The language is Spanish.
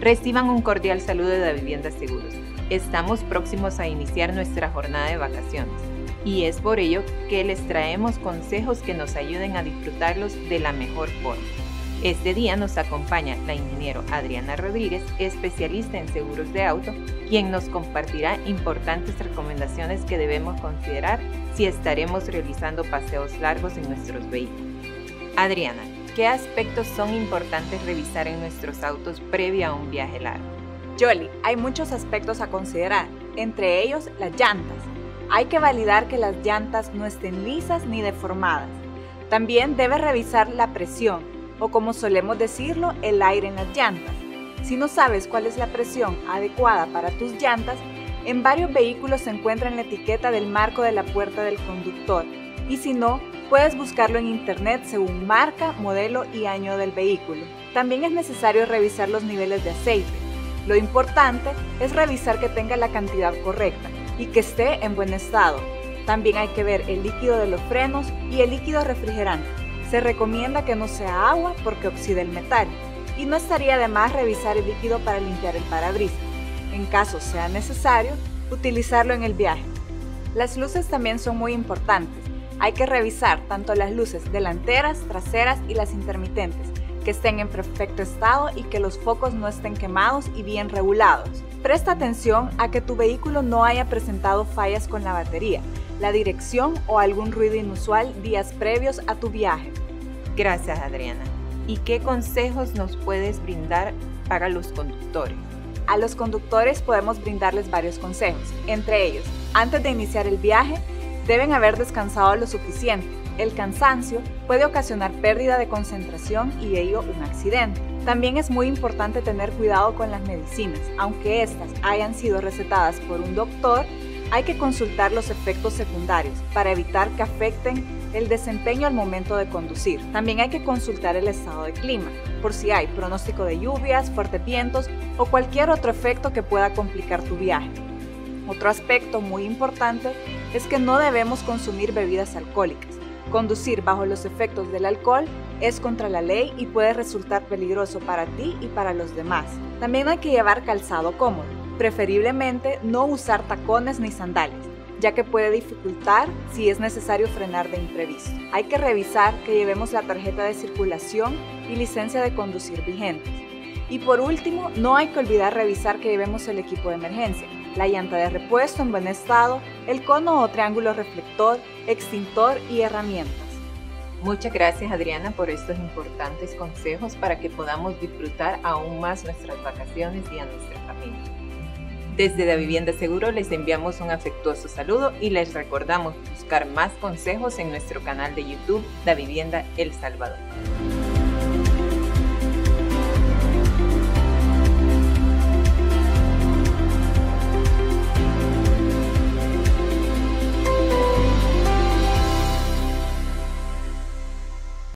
Reciban un cordial saludo de Da Vivienda Seguros. Estamos próximos a iniciar nuestra jornada de vacaciones y es por ello que les traemos consejos que nos ayuden a disfrutarlos de la mejor forma. Este día nos acompaña la ingeniero Adriana Rodríguez, especialista en seguros de auto, quien nos compartirá importantes recomendaciones que debemos considerar si estaremos realizando paseos largos en nuestros vehículos. Adriana, ¿qué aspectos son importantes revisar en nuestros autos previo a un viaje largo? Jolly, hay muchos aspectos a considerar, entre ellos las llantas. Hay que validar que las llantas no estén lisas ni deformadas. También debes revisar la presión, o como solemos decirlo, el aire en las llantas. Si no sabes cuál es la presión adecuada para tus llantas, en varios vehículos se encuentra en la etiqueta del marco de la puerta del conductor y si no, puedes buscarlo en internet según marca, modelo y año del vehículo. También es necesario revisar los niveles de aceite. Lo importante es revisar que tenga la cantidad correcta y que esté en buen estado. También hay que ver el líquido de los frenos y el líquido refrigerante se recomienda que no sea agua porque oxida el metal y no estaría de más revisar el líquido para limpiar el parabrisas. En caso sea necesario, utilizarlo en el viaje. Las luces también son muy importantes. Hay que revisar tanto las luces delanteras, traseras y las intermitentes, que estén en perfecto estado y que los focos no estén quemados y bien regulados. Presta atención a que tu vehículo no haya presentado fallas con la batería, la dirección o algún ruido inusual días previos a tu viaje. Gracias Adriana. ¿Y qué consejos nos puedes brindar para los conductores? A los conductores podemos brindarles varios consejos, entre ellos, antes de iniciar el viaje, deben haber descansado lo suficiente. El cansancio puede ocasionar pérdida de concentración y ello un accidente. También es muy importante tener cuidado con las medicinas, aunque estas hayan sido recetadas por un doctor, hay que consultar los efectos secundarios para evitar que afecten el desempeño al momento de conducir. También hay que consultar el estado de clima, por si hay pronóstico de lluvias, fuertes vientos o cualquier otro efecto que pueda complicar tu viaje. Otro aspecto muy importante es que no debemos consumir bebidas alcohólicas. Conducir bajo los efectos del alcohol es contra la ley y puede resultar peligroso para ti y para los demás. También hay que llevar calzado cómodo preferiblemente no usar tacones ni sandalias, ya que puede dificultar si es necesario frenar de imprevisto. Hay que revisar que llevemos la tarjeta de circulación y licencia de conducir vigentes. Y por último, no hay que olvidar revisar que llevemos el equipo de emergencia, la llanta de repuesto en buen estado, el cono o triángulo reflector, extintor y herramientas. Muchas gracias Adriana por estos importantes consejos para que podamos disfrutar aún más nuestras vacaciones y a nuestra familia. Desde La Vivienda Seguro les enviamos un afectuoso saludo y les recordamos buscar más consejos en nuestro canal de YouTube La Vivienda El Salvador.